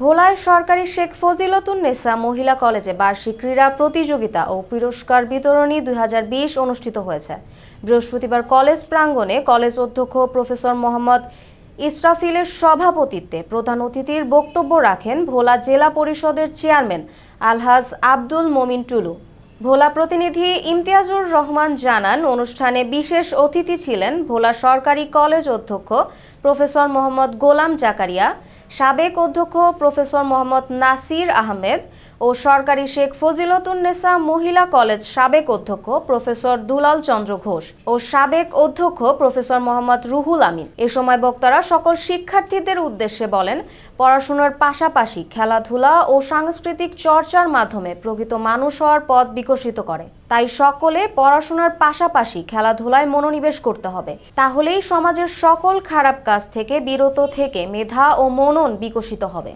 ভোলায় সরকারি শেখ ফজিলতুন্নেসা মহিলা কলেজে বার্ষিক ক্রীড়া প্রতিযোগিতা ও পুরস্কার বিতরণী দুই হাজার বিশ অনুষ্ঠিত হয়েছে। বৃহস্পতিবার কলেজ প্রাঙ্গণে কলেজ অধ্যক্ষ প্রফেসর মোহাম্মদ ইসরাফিলের সভাপতিত্বে প্রধান অতিথির বক্তব্য রাখেন ভোলা জেলা পরিষদের চেয়ারম্যান আলহাজ আব্দুল মমিন টুলু। ভোলা প্রতিনিধি ইমতিয়াজুর রহমান জানান, অনুষ্ঠানে বিশেষ অতিথি ছিলেন ভোলা সরকারি কলেজ অধ্যক্ষ প্রফেসর মোহাম্মদ গোলাম জাকারিয়া সাবেক অধ্যক্ষ প্রফেসর মোহাম্মদ নাসির আহমেদ ও সরকারি শেখ ফজিলতুন্নেসা মহিলা কলেজ সাবেক অধ্যক্ষ প্রফেসর দুলাল চন্দ্র ঘোষ ও সাবেক অধ্যক্ষ প্রফেসর মোহাম্মদ রুহুল আমিন। এ সময় বক্তারা সকল শিক্ষার্থীদের উদ্দেশ্যে বলেন, পড়াশোনার পাশাপাশি খেলাধুলা ও সাংস্কৃতিক চর্চার মাধ্যমে প্রকৃত মানুষ হওয়ার পথ বিকশিত করে। তাই সকলে পড়াশোনার পাশাপাশি খেলাধুলায় মনোনিবেশ করতে হবে। তাহলেই সমাজের সকল খারাপ কাজ থেকে বিরত থেকে মেধা ও মনন বিকশিত হবে।